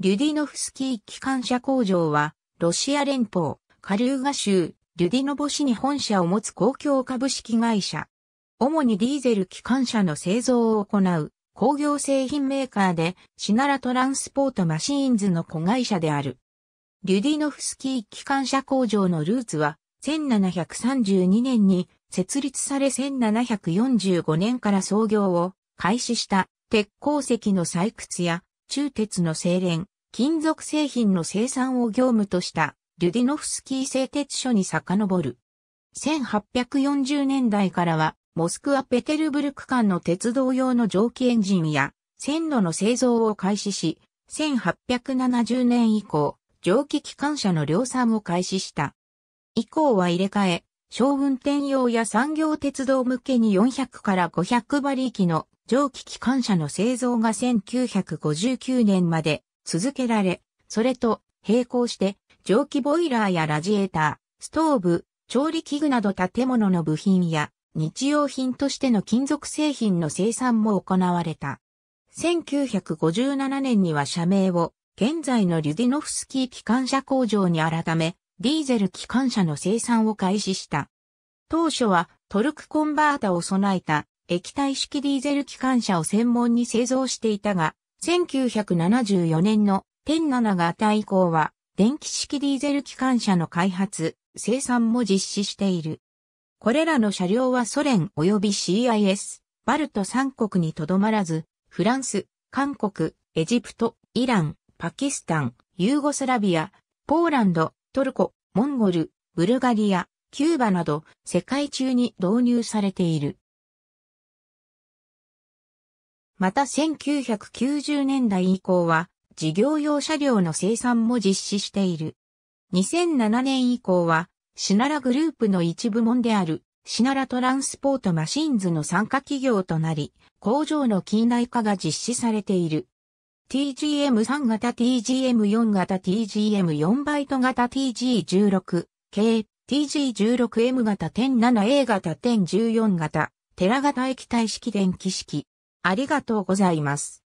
リュディノフスキー機関車工場は、ロシア連邦、カルーガ州、リュディノボ市に本社を持つ公共株式会社。主にディーゼル機関車の製造を行う工業製品メーカーでシナラトランスポートマシーンズの子会社である。リュディノフスキー機関車工場のルーツは1732年に設立され1745年から創業を開始した鉄鉱石の採掘や中鉄の精錬、金属製品の生産を業務としたリュディノフスキー製鉄所に遡る。1840年代からはモスクワ・ペテルブルク間の鉄道用の蒸気エンジンや線路の製造を開始し、1870年以降、蒸気機関車の量産を開始した。以降は入れ替え、小運転用や産業鉄道向けに400から500馬力の蒸気機関車の製造が1959年まで続けられ、それと並行して蒸気ボイラーやラジエーター、ストーブ、調理器具など建物の部品や日用品としての金属製品の生産も行われた。1957年には社名を現在のリュディノフスキー機関車工場に改め、ディーゼル機関車の生産を開始した。当初はトルクコンバータを備えた液体式ディーゼル機関車を専門に製造していたが、1974年の天7型以降は、電気式ディーゼル機関車の開発、生産も実施している。これらの車両はソ連及び CIS、バルト3国にとどまらず、フランス、韓国、エジプト、イラン、パキスタン、ユーゴスラビア、ポーランド、トルコ、モンゴル、ブルガリア、キューバなど世界中に導入されている。また1990年代以降は事業用車両の生産も実施している。2007年以降はシナラグループの一部門であるシナラトランスポートマシンズの参加企業となり、工場の近代化が実施されている。TGM3 型 TGM4 型 TGM4 バイト型 TG16 系 TG16M 型 10.7A 型1014型テラ型液体式電気式ありがとうございます。